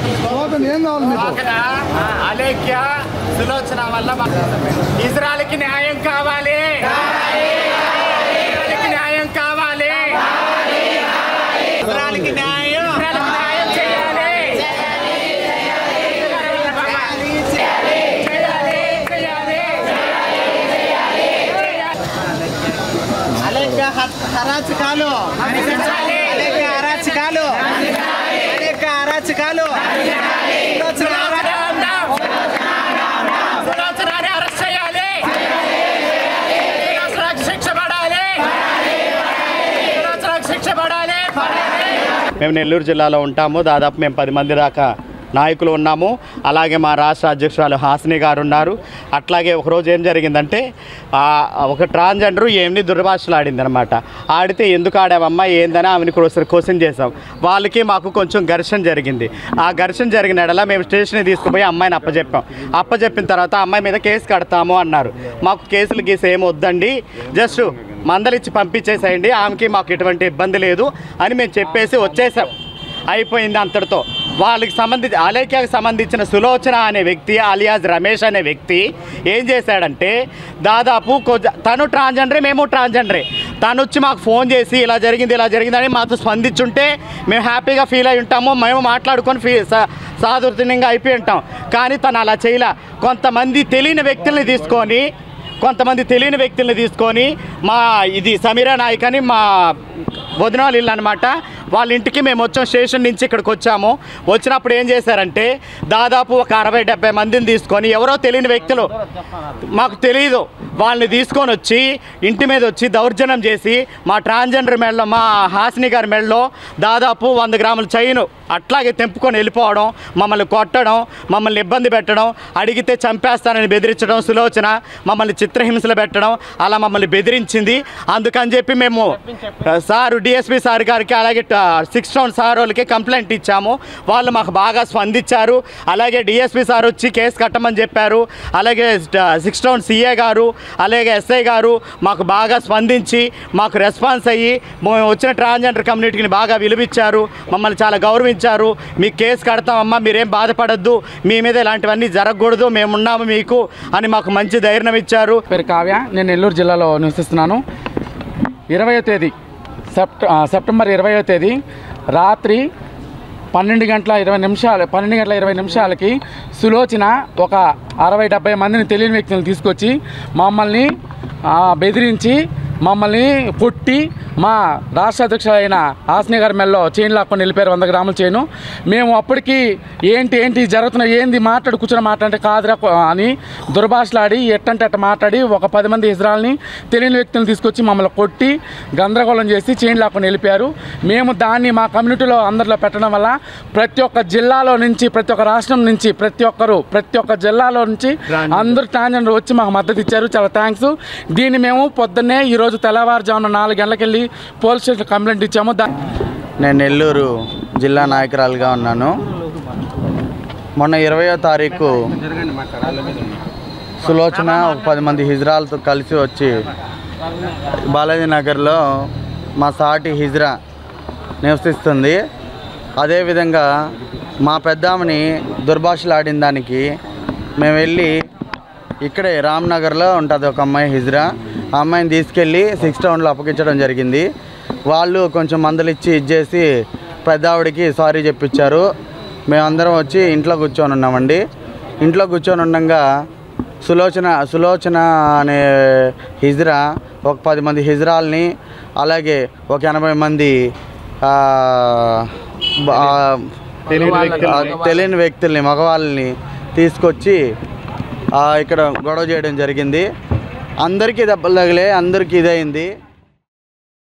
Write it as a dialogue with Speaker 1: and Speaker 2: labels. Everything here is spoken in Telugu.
Speaker 1: తర్వాత ఏం కావాలి మీకు
Speaker 2: అక్కడ అలేఖ్య సులోచన వల్ల ఇజ్రాయల్కి న్యాయం కావాలి ఇజ్రాయల్కి న్యాయం కావాలి ఇజ్రాయల్కి న్యాయం ఇజ్రాయల్కి న్యాయం చేయాలి చేయాలి చేయాలి
Speaker 3: అలేఖ్య అరాచకాలు
Speaker 2: నశించాలి.
Speaker 3: అలేఖ్య అరాచకాలు యొక్క అరాచకాలు.
Speaker 2: అరెస్ట్ చేయాలి శిక్ష పడాలి శిక్ష మేము నెల్లూరు జిల్లాలో ఉంటాము. దాదాపు మేము పది మంది దాకా నాయకులు ఉన్నాము. అలాగే మా రాష్ట్ర అధ్యక్షురాలు హాసిని గారు ఉన్నారు. అట్లాగే ఒకరోజు ఏం జరిగిందంటే ఒక ట్రాన్స్జెండర్ ఏమిని దుర్భాషలు ఆడింది అనమాట ఆడితే ఎందుకు ఆడామమ్మా ఏందని ఆమెను ఒకసారి క్వశ్చన్ చేసాం వాళ్ళకి మాకు కొంచెం ఘర్షణ జరిగింది. ఆ ఘర్షణ జరిగిన ఎడలా మేము స్టేషన్కి తీసుకుపోయి అమ్మాయిని అప్పచెప్పాం అప్పచెప్పిన తర్వాత అమ్మాయి మీద కేసు కడతాము అన్నారు. మాకు కేసులు గీసి ఏమి వద్దండి జస్ట్ మందలిచ్చి పంపించేసేయండి ఆమెకి మాకు ఎటువంటి ఇబ్బంది లేదు అని మేము చెప్పేసి వచ్చేసాం. అయిపోయింది అంతటితో. వాళ్ళకి సంబంధించి అలేఖ్యకు సంబంధించిన సులోచన అనే వ్యక్తి అలియాజ్ రమేష్ అనే వ్యక్తి ఏం చేశాడంటే దాదాపు తను ట్రాన్స్జెండరే మేము ట్రాన్స్జెండరే. తను వచ్చి మాకు ఫోన్ చేసి ఇలా జరిగింది ఇలా జరిగిందని మాతో స్పందించుంటే మేము హ్యాపీగా ఫీల్ అయి ఉంటాము మేము మాట్లాడుకొని ఫీ స- అయిపోయి ఉంటాం. కానీ తను అలా చేయలే. కొంతమంది తెలియని వ్యక్తుల్ని తీసుకొని కొంతమంది తెలియని వ్యక్తుల్ని తీసుకొని మా ఇది సమీరా నాయక్ అని మా వదినాలు ఇల్లు అనమాట వాళ్ళ ఇంటికి మేము వచ్చాం స్టేషన్ నుంచి ఇక్కడికి వచ్చాము. వచ్చినప్పుడు ఏం చేశారంటే దాదాపు ఒక అరవై డెబ్బై మందిని తీసుకొని ఎవరో తెలియని వ్యక్తులు మాకు తెలియదు వాళ్ళని తీసుకొని వచ్చి ఇంటి మీద వచ్చి దౌర్జన్యం చేసి మా ట్రాన్స్జెండర్ మెడలో మా హాసిని గారి మెడలో దాదాపు వంద గ్రాముల చైను అట్లాగే తెంపుకొని వెళ్ళిపోవడం మమ్మల్ని కొట్టడం మమ్మల్ని ఇబ్బంది పెట్టడం అడిగితే చంపేస్తానని బెదిరించడం సులోచన మమ్మల్ని చిత్రహింసలు పెట్టడం అలా మమ్మల్ని బెదిరించింది. అందుకని చెప్పి మేము సారు డిఎస్పి సార్ గారికి అలాగే సిక్స్ టౌన్ సార్ వాళ్ళకి కంప్లైంట్ ఇచ్చాము. వాళ్ళు మాకు బాగా స్పందించారు. అలాగే డిఎస్పి సార్ వచ్చి కేసు కట్టమని చెప్పారు. అలాగే సిక్స్ టౌన్ సిఏ గారు అలాగే ఎస్ఐ గారు మాకు బాగా స్పందించి మాకు రెస్పాన్స్ అయ్యి మేము వచ్చిన ట్రాన్స్జెండర్ కమ్యూనిటీని బాగా విలువిచ్చారు. మమ్మల్ని చాలా గౌరవించారు. మీకు కేసు కడతామమ్మా మీరేం బాధపడద్దు. మీ మీద ఇలాంటివన్నీ జరగకూడదు. మేమున్నాము మీకు అని మాకు మంచి ధైర్యం ఇచ్చారు.
Speaker 4: పేరు కావ్య. నేను నెల్లూరు జిల్లాలో నివసిస్తున్నాను. ఇరవయో తేదీ. సెప్ట సెప్టెంబర్ ఇరవయో తేదీ రాత్రి పన్నెండు గంటల ఇరవై నిమిషాలు పన్నెండు గంటల ఇరవై నిమిషాలకి సులోచన ఒక అరవై డెబ్బై మందిని తెలియని వ్యక్తులను తీసుకొచ్చి మమ్మల్ని బెదిరించి మమ్మల్ని కొట్టి మా రాష్ట్ర అధ్యక్షుడు అయిన హాస్ని గారి మెల్లో చైన్ లాక్కొని వెళ్ళిపోయారు వంద గ్రాముల చైను. మేము అప్పటికి ఏంటి ఏంటి జరుగుతున్న ఏంది మాట్లాడి కూర్చొని మాట్లాడితే కాదురా అని దుర్భాషలాడి ఎట్టంటే అట్ట మాట్లాడి ఒక పది మంది ఇజ్రాయల్ని తెలియని వ్యక్తులను తీసుకొచ్చి మమ్మల్ని కొట్టి గందరగోళం చేసి చైన్ లాక్కొని వెళ్ళిపోయారు మేము దాన్ని మా కమ్యూనిటీలో అందరిలో పెట్టడం వల్ల ప్రతి ఒక్క జిల్లాలో నుంచి ప్రతి ఒక్క రాష్ట్రం నుంచి ప్రతి ఒక్కరు ప్రతి ఒక్క జిల్లాలో నుంచి అందరూ ట్రాన్స్జెండర్ వచ్చి మాకు మద్దతు ఇచ్చారు. చాలా థ్యాంక్స్ దీన్ని మేము పొద్దున్నే ఈరోజు తెల్లవారుజామున నాలుగు గంటలకు వెళ్ళి పోలీస్ స్టేషన్ కంప్లైంట్ ఇచ్చాము.
Speaker 3: నేను నెల్లూరు జిల్లా నాయకురాలుగా ఉన్నాను. మొన్న ఇరవయో తారీఖు సులోచన ఒక పది మంది హిజ్రాలతో కలిసి వచ్చి బాలాజీ నగర్లో మా సాటి హిజ్రా నివసిస్తుంది. అదేవిధంగా మా పెద్దామని దుర్భాషలు ఆడిన దానికి మేము వెళ్ళి ఇక్కడే రామ్నగర్లో ఉంటుంది ఒక అమ్మాయి హిజ్రా. ఆ అమ్మాయిని తీసుకెళ్ళి సిక్స్ టౌన్లో అప్పగించడం జరిగింది. వాళ్ళు కొంచెం మందలిచ్చి ఇచ్చేసి పెద్దావిడికి సారీ చెప్పించారు. మేమందరం వచ్చి ఇంట్లో కూర్చొని ఉన్నామండి. ఇంట్లో కూర్చొని ఉండగా సులోచన సులోచన అనే హిజ్రా ఒక పది మంది హిజ్రాల్ని అలాగే ఒక ఎనభై మంది తెలియని వ్యక్తుల్ని. మగవాళ్ళని తీసుకొచ్చి ఇక్కడ గొడవ చేయడం జరిగింది. అందరికీ దెబ్బలు తగిలే అందరికీ ఇదైంది